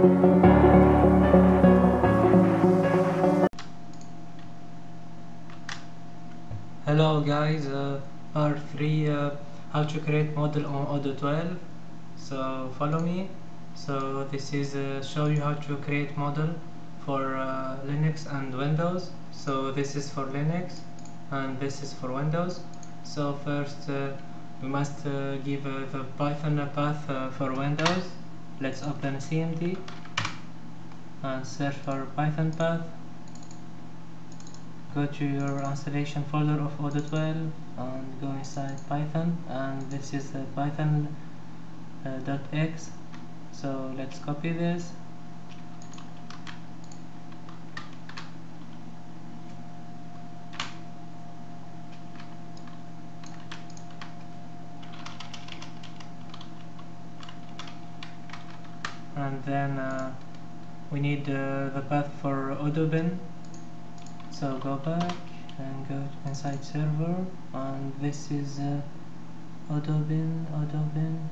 Hello guys, uh, part 3 uh, how to create model on Odoo 12 so follow me. So this is uh, show you how to create model for uh, Linux and Windows. So this is for Linux and this is for Windows. So first uh, we must uh, give uh, the Python a path for Windows let's open CMD and search for Python path. Go to your installation folder of Odoo 12 and go inside Python and this is the Python uh, .x. So let's copy this and then uh, we need uh, the path for odoo-bin so go back and go inside server and this is uh, odoo-bin, Odoo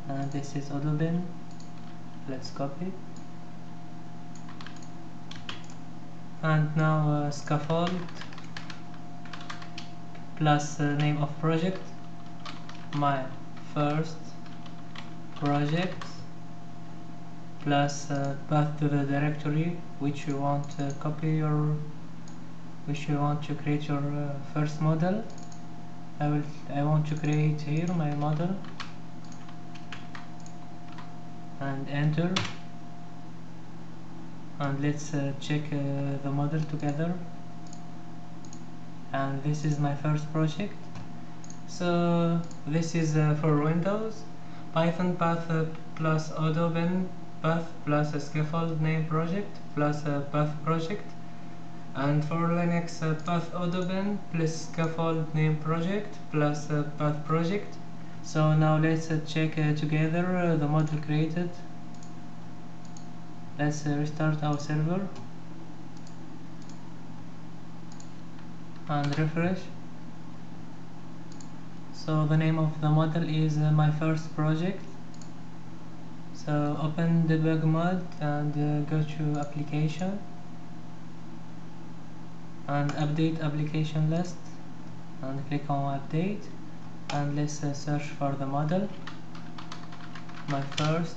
and this is odoo-bin let's copy. And now uh, scaffold plus uh, name of project. My first project plus uh, path to the directory which you want to copy your which you want to create your uh, first model. I will I want to create here my model. And enter. And let's uh, check uh, the model together. And this is my first project. So this is uh, for Windows. Python path uh, plus Odoo path plus scaffold name project plus path project. And for Linux path Odoo plus scaffold name project plus path project. So now let's uh, check uh, together uh, the model created. Let's restart our server. And refresh. So the name of the model is my first project so open debug mode and go to application. And update application list. And click on update. And let's uh, search for the model. My first.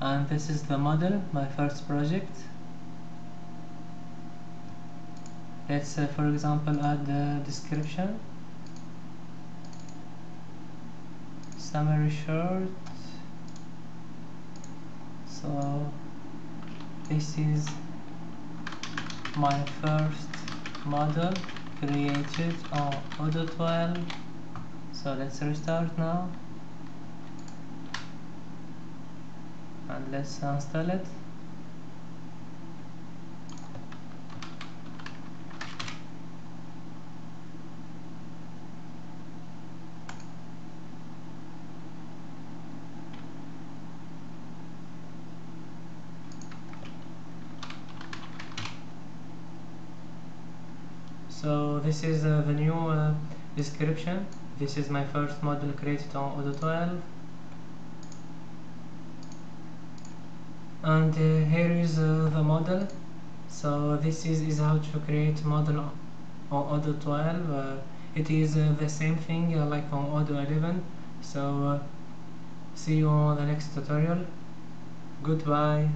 And this is the model my first project. Let's uh, for example add the description. Summary short so this is my first model created on Odoo 12 so let's restart now. And let's install it so this is uh, the new uh, description. This is my first model created on Odoo 12 and uh, here is uh, the model. So this is, is how to create model on Odoo 12 uh, it is uh, the same thing like on Odoo 11 so see you on the next tutorial. Goodbye